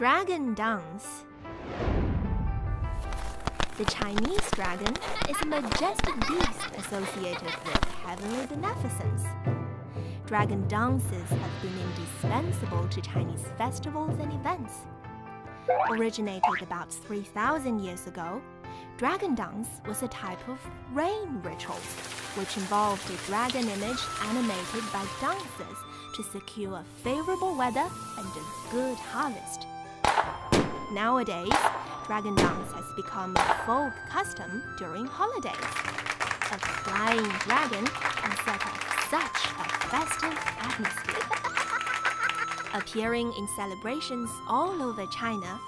Dragon dance. The Chinese dragon is a majestic beast associated with heavenly beneficence. Dragon dances have been indispensable to Chinese festivals and events. Originated about 3,000 years ago, dragon dance was a type of rain rituals, which involved a dragon image animated by dancers to secure favorable weather and a good harvest. Nowadays, dragon dance has become a folk custom during holidays. A flying dragon can set off such a festive atmosphere. Appearing in celebrations all over China,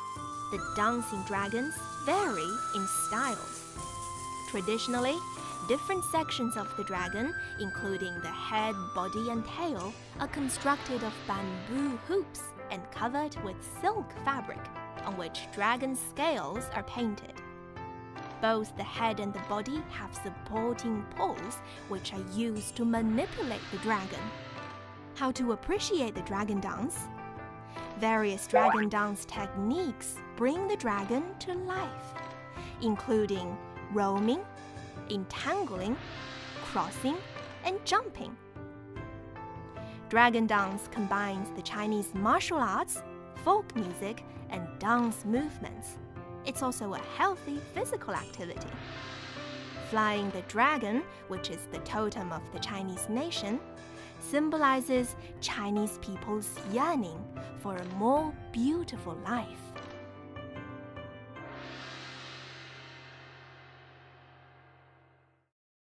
the dancing dragons vary in styles. Traditionally, different sections of the dragon, including the head, body, and tail, are constructed of bamboo hoops and covered with silk fabric on which dragon scales are painted. Both the head and the body have supporting poles which are used to manipulate the dragon. How to appreciate the dragon dance? Various dragon dance techniques bring the dragon to life, including roaming, entangling, crossing, and jumping. Dragon dance combines the Chinese martial arts, folk music, and dance movements. It's also a healthy physical activity. Flying the dragon, which is the totem of the Chinese nation, symbolizes Chinese people's yearning for a more beautiful life.